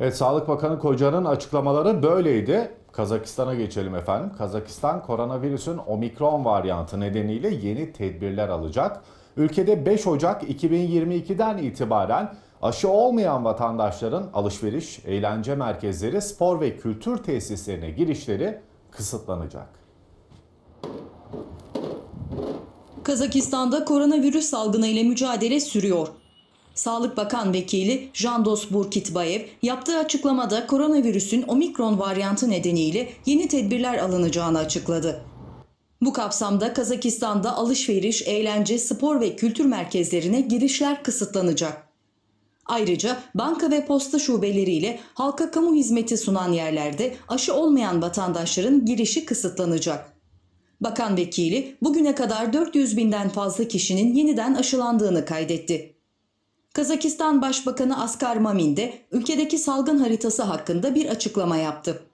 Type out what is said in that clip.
Evet, Sağlık Bakanı Koca'nın açıklamaları böyleydi. Kazakistan'a geçelim efendim. Kazakistan koronavirüsün omikron varyantı nedeniyle yeni tedbirler alacak. Ülkede 5 Ocak 2022'den itibaren aşı olmayan vatandaşların alışveriş, eğlence merkezleri, spor ve kültür tesislerine girişleri kısıtlanacak. Kazakistan'da koronavirüs salgını ile mücadele sürüyor. Sağlık Bakan Vekili Jandos Burkitbayev yaptığı açıklamada koronavirüsün omikron varyantı nedeniyle yeni tedbirler alınacağını açıkladı. Bu kapsamda Kazakistan'da alışveriş, eğlence, spor ve kültür merkezlerine girişler kısıtlanacak. Ayrıca banka ve posta şubeleriyle halka kamu hizmeti sunan yerlerde aşı olmayan vatandaşların girişi kısıtlanacak. Bakan vekili bugüne kadar 400 binden fazla kişinin yeniden aşılandığını kaydetti. Kazakistan Başbakanı Askar Mamin de ülkedeki salgın haritası hakkında bir açıklama yaptı.